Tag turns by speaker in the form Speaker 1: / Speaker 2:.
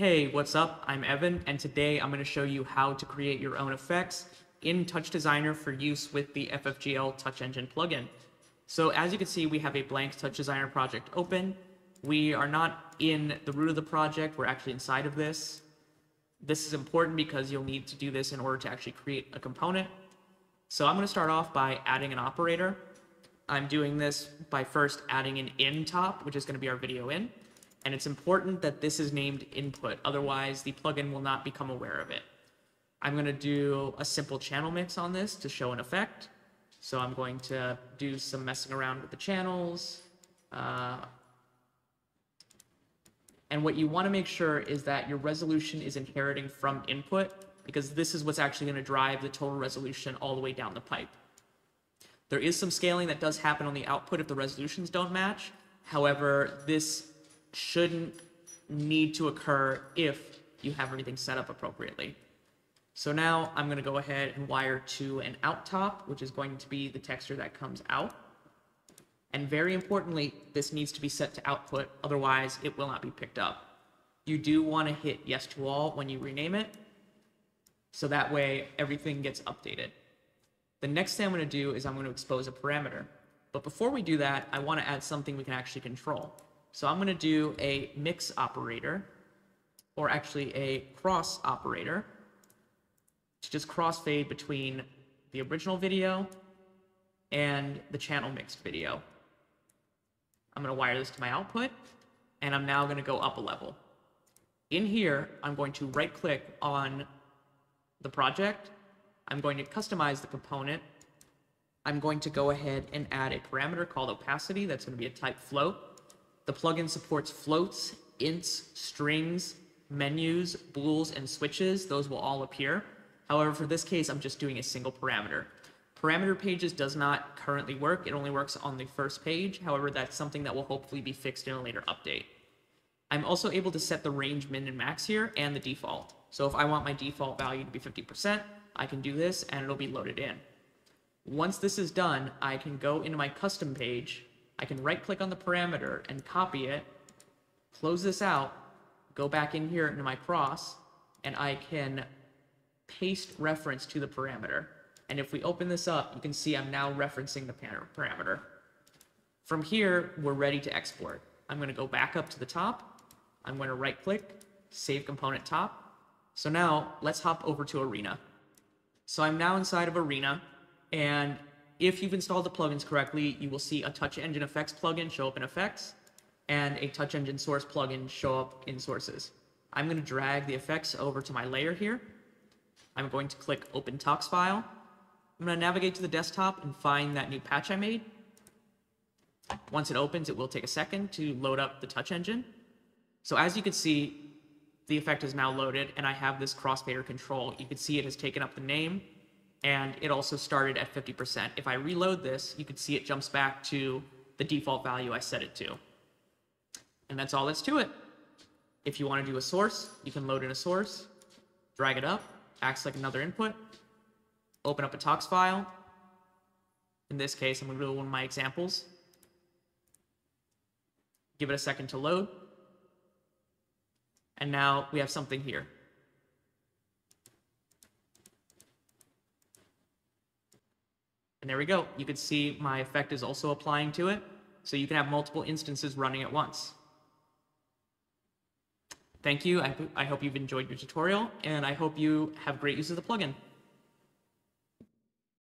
Speaker 1: Hey, what's up? I'm Evan, and today I'm going to show you how to create your own effects in TouchDesigner for use with the FFGL TouchEngine plugin. So as you can see, we have a blank TouchDesigner project open. We are not in the root of the project, we're actually inside of this. This is important because you'll need to do this in order to actually create a component. So I'm going to start off by adding an operator. I'm doing this by first adding an in top, which is going to be our video in. And it's important that this is named input, otherwise the plugin will not become aware of it. I'm going to do a simple channel mix on this to show an effect. So I'm going to do some messing around with the channels. Uh, and what you want to make sure is that your resolution is inheriting from input because this is what's actually going to drive the total resolution all the way down the pipe. There is some scaling that does happen on the output if the resolutions don't match. However, this shouldn't need to occur if you have everything set up appropriately. So now I'm going to go ahead and wire to an out top, which is going to be the texture that comes out. And very importantly, this needs to be set to output, otherwise it will not be picked up. You do want to hit yes to all when you rename it, so that way everything gets updated. The next thing I'm going to do is I'm going to expose a parameter. But before we do that, I want to add something we can actually control. So I'm going to do a mix operator, or actually a cross operator, to just crossfade between the original video and the channel mixed video. I'm going to wire this to my output, and I'm now going to go up a level. In here, I'm going to right click on the project. I'm going to customize the component. I'm going to go ahead and add a parameter called opacity. That's going to be a type float. The plugin supports floats, ints, strings, menus, bools, and switches. Those will all appear. However, for this case, I'm just doing a single parameter. Parameter pages does not currently work. It only works on the first page. However, that's something that will hopefully be fixed in a later update. I'm also able to set the range min and max here and the default. So if I want my default value to be 50%, I can do this and it'll be loaded in. Once this is done, I can go into my custom page, I can right click on the parameter and copy it, close this out, go back in here into my cross, and I can paste reference to the parameter. And if we open this up, you can see I'm now referencing the parameter. From here, we're ready to export. I'm going to go back up to the top. I'm going to right click, save component top. So now let's hop over to Arena. So I'm now inside of Arena, and if you've installed the plugins correctly, you will see a TouchEngine Effects plugin show up in Effects, and a TouchEngine Source plugin show up in Sources. I'm going to drag the effects over to my layer here. I'm going to click Open Tox File, I'm going to navigate to the desktop and find that new patch I made. Once it opens, it will take a second to load up the TouchEngine. So as you can see, the effect is now loaded and I have this crossfader control. You can see it has taken up the name and it also started at 50%. If I reload this, you can see it jumps back to the default value I set it to. And that's all that's to it. If you want to do a source, you can load in a source, drag it up, acts like another input, open up a Tox file. In this case, I'm going to do one of my examples. Give it a second to load. And now we have something here. There we go. You can see my effect is also applying to it. So you can have multiple instances running at once. Thank you. I, I hope you've enjoyed your tutorial, and I hope you have great use of the plugin.